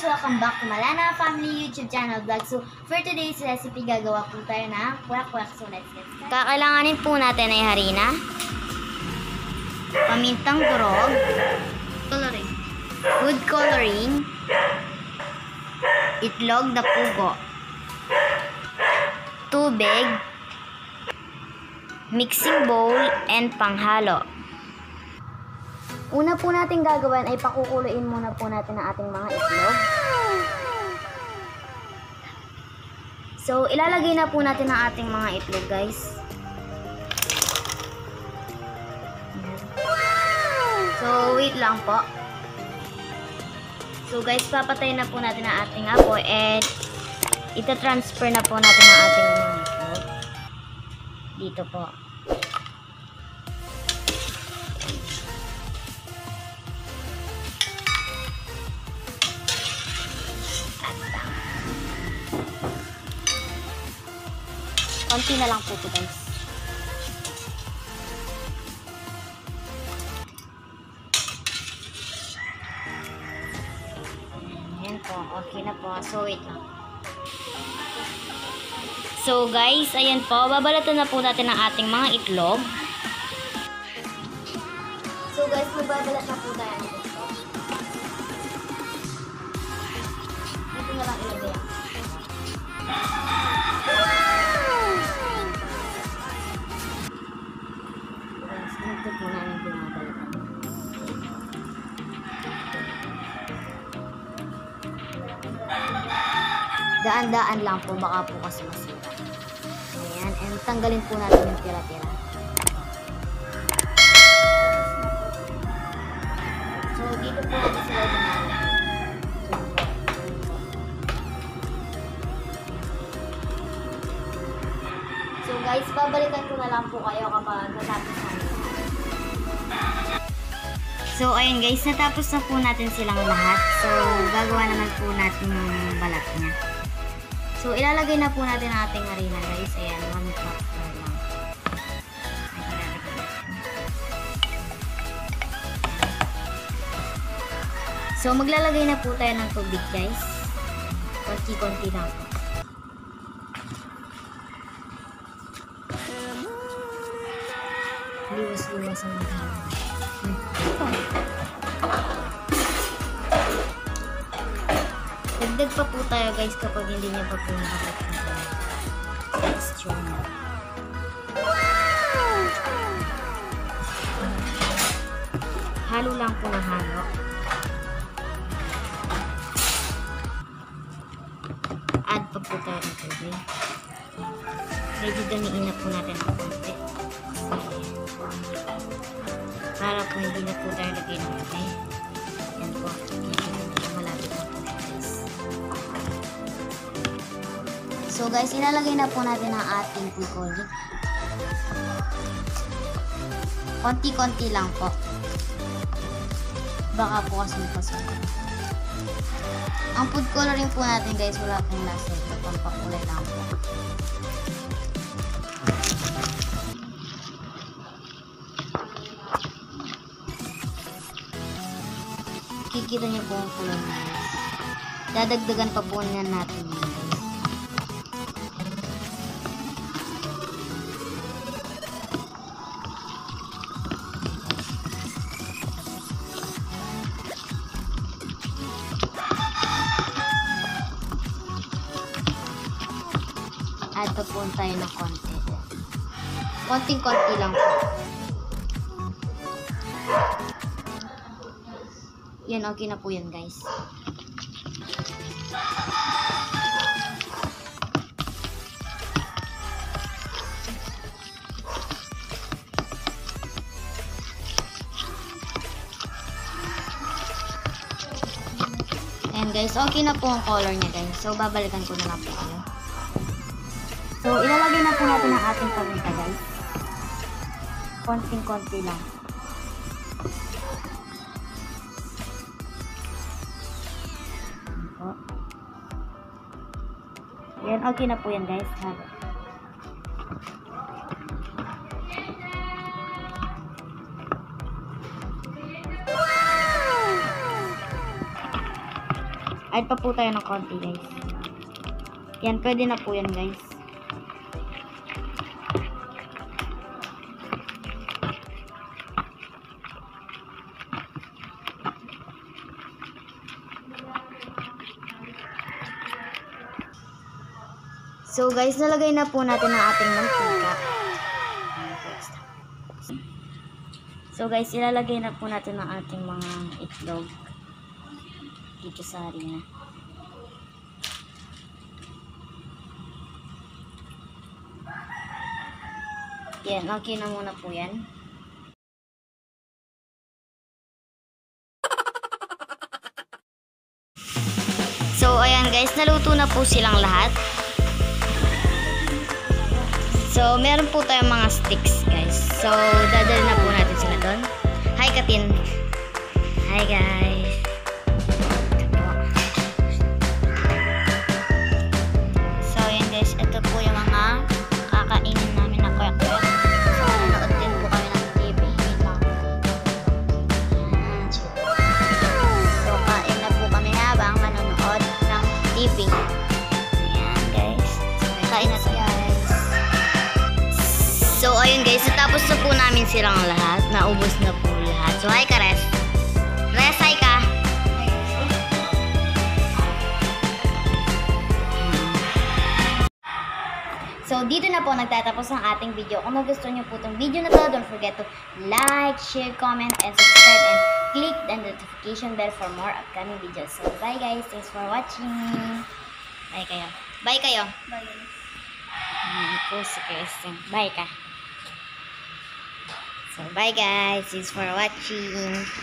welcome back to Malana Family YouTube channel vlog. So, for today's recipe, gagawa po tayo ng kurak-kurak. So, let's get started. Kakailanganin po natin ay harina, pamintang durog, coloring, food coloring, itlog na pugo, tubig, mixing bowl, and panghalo. Una po natin gagawin ay pakukuluin muna po natin ang ating mga itlog. So, ilalagay na po natin ang ating mga itlog, guys. So, wait lang po. So, guys, papatay na po natin ang ating apoy and ita-transfer na po natin ang ating mga itlog. Dito po. Konti na lang po ito, guys. Ayan po. Okay na po. So, wait lang. So, guys, ayan po. Babalatan na po natin ang ating mga itlog. So, guys, magbabalat na po tayo ng itlog. Na lang ilagay. Guys, dito po namin binabalatan. Daan-daan lang po, baka po kasi masira. Ayan, and tanggalin po natin yung tira-tira. So, dito po natin sila binabalatan. So guys, babalikan ko na lang po kayo kapag natapos na nila. So ayun guys, natapos na po natin silang lahat. So gagawa naman po natin yung balat niya. So ilalagay na po natin ang ating harina guys. Ayan, one cup. So maglalagay na po tayo ng tubig guys. Konti-konti lang po. Liwas-liwas ang maghawa. Dagdag pa po tayo guys kapag hindi niya pa po nakapagpunta. Texture niya. Halo lang po ng halo. Add pa po tayo ng tubig. Medyo damiin na po natin ng Para po hindi na po tayo lagay ng kape. Yan po. Malapit na po guys. So guys, ilalagay na po natin ang ating coloring. Konti-konti lang po. Baka po kasi pasok. Ang food coloring po natin guys, wala pong lasa ito. Pampakulay lang po. Kikita niyo po ang kulay niya. Dadagdagan pa po niyan natin guys. Add po tayo ng konti. Konting-konti lang po. Yan, okay na po yan, guys. Ayan, guys. Okay na po ang color niya, guys. So, babalikan ko na lang po kayo. So, ilalagay na po natin ang ating paminta, guys. Konting-konti lang. Yan, okay na po yan guys. Halo. Kahit pa po tayo ng konti, guys. Yan, pwede na po yan, guys. So guys, nalagay na po natin ang ating mantika. So guys, ilalagay na po natin ang ating mga itlog dito sa harina. Yan, okay na muna po yan. So, ayan guys, naluto na po silang lahat. So, meron po tayong mga sticks, guys. So, dadali na po natin sila doon. Hi, Katin. Hi, guys. Guys, natapos na po namin silang lahat. Naubos na po lahat. So, hi ka, Res. Res, hi ka. So, dito na po nagtatapos ang ating video. Kung nagustuhan niyo po itong video na to, don't forget to like, share, comment, and subscribe, and click the notification bell for more upcoming videos. So, bye guys. Thanks for watching. Bye kayo. Bye kayo. Bye. Po si Kristen. Bye ka. So, bye guys. Thanks for watching.